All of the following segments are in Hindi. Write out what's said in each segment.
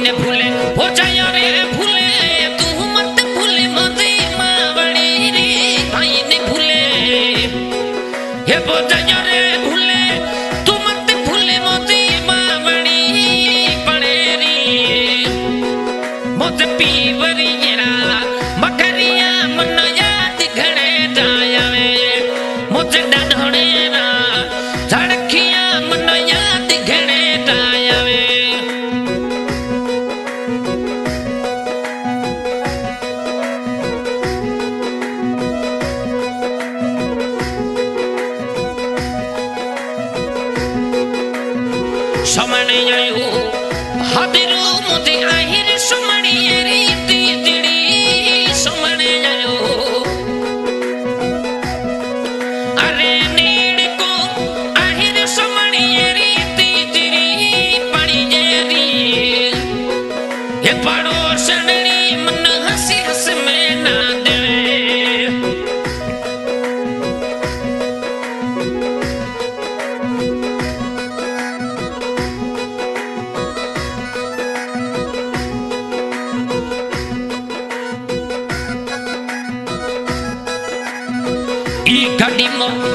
न भूले हो जाया रे भूले तू मत भूले मोदी माँ रे भाई ने भूले हे हो जाया रे भूले तू मत भूले मोदी माँ बड़ी पड़े रे मत पीवर शरणयु हदिर Shalom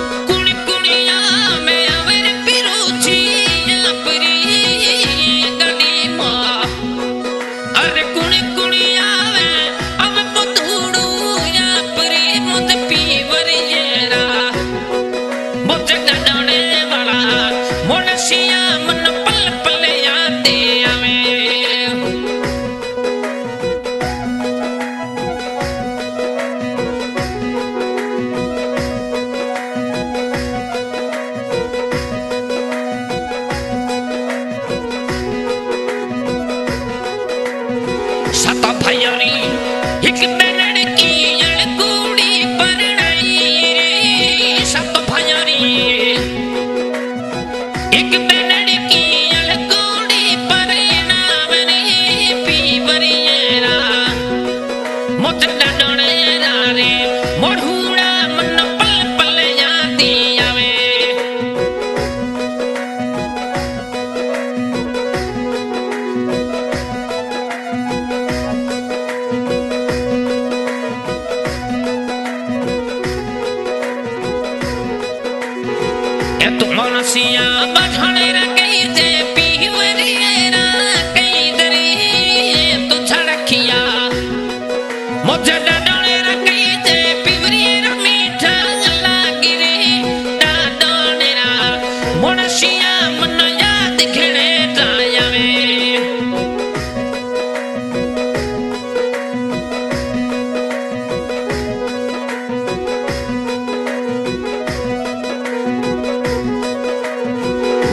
ਕੁਰਸੀਆਂ ਬਠਣੇ ਰੱਖ